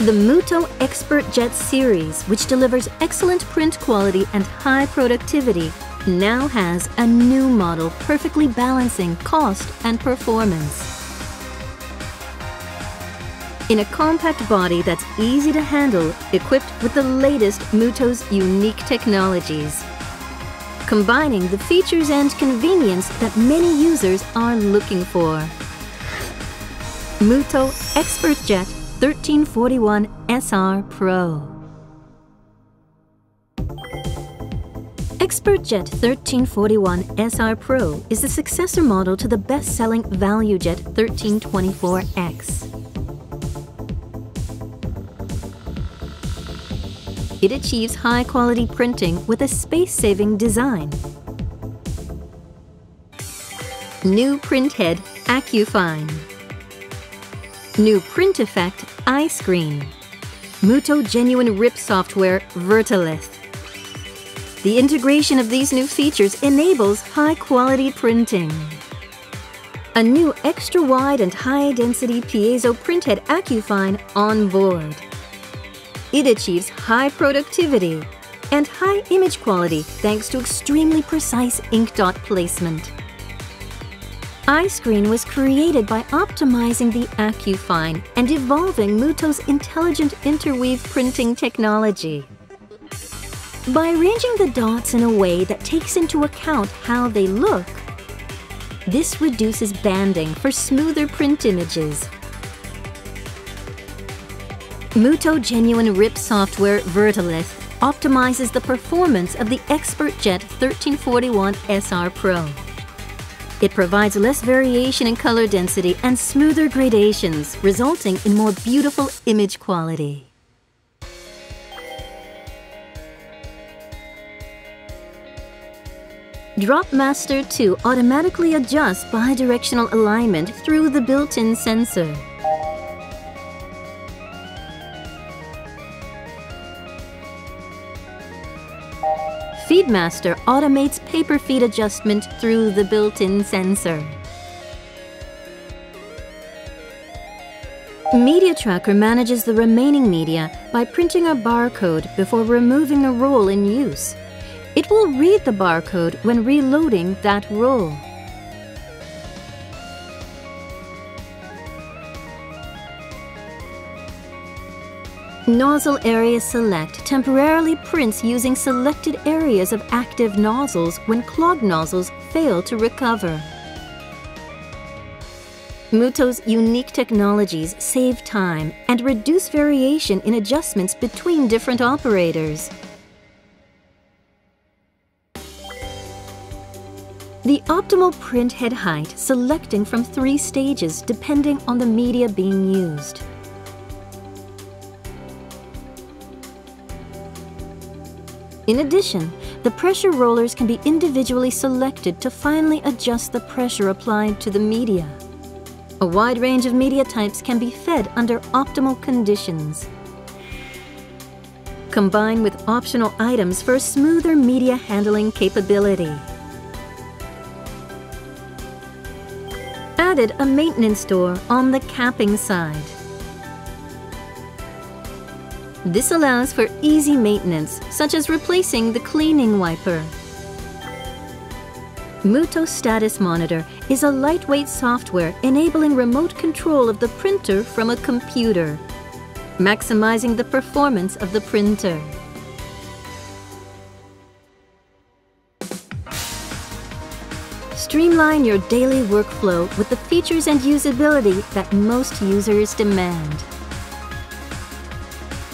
The Mutoh XpertJet series, which delivers excellent print quality and high productivity, now has a new model perfectly balancing cost and performance. In a compact body that's easy to handle, equipped with the latest Mutoh's unique technologies, combining the features and convenience that many users are looking for. Mutoh XpertJet 1341 SR Pro. XpertJet 1341 SR Pro is the successor model to the best-selling ValueJet 1324X. It achieves high-quality printing with a space-saving design. New printhead AccuFine. New print effect iScreen. Mutoh Genuine Rip Software VerteLith. The integration of these new features enables high-quality printing. A new extra-wide and high-density piezo printhead AccuFine on board. It achieves high productivity and high image quality thanks to extremely precise ink dot placement iScreen was created by optimizing the AccuFine and evolving Mutoh's intelligent interweave printing technology. By arranging the dots in a way that takes into account how they look, this reduces banding for smoother print images. Mutoh Genuine Rip Software VerteLith optimizes the performance of the XpertJet 1341 SR Pro. It provides less variation in color density and smoother gradations, resulting in more beautiful image quality. DropMaster 2 automatically adjusts bidirectional alignment through the built-in sensor. Feedmaster automates paper feed adjustment through the built-in sensor. Media Tracker manages the remaining media by printing a barcode before removing a roll in use. It will read the barcode when reloading that roll. Nozzle Area Select temporarily prints using selected areas of active nozzles when clogged nozzles fail to recover. Mutoh's unique technologies save time and reduce variation in adjustments between different operators. The optimal print head height selecting from three stages depending on the media being used. In addition, the pressure rollers can be individually selected to finally adjust the pressure applied to the media. A wide range of media types can be fed under optimal conditions. Combine with optional items for smoother media handling capability. Added a maintenance door on the capping side. This allows for easy maintenance, such as replacing the cleaning wiper. Mutoh Status Monitor is a lightweight software enabling remote control of the printer from a computer, maximizing the performance of the printer. Streamline your daily workflow with the features and usability that most users demand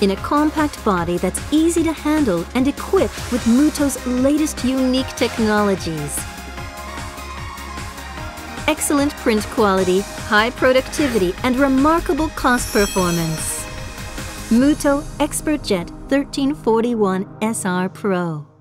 in a compact body that's easy to handle and equipped with Mutoh's latest unique technologies. Excellent print quality, high productivity, and remarkable cost performance. Mutoh XpertJet 1341 SR Pro.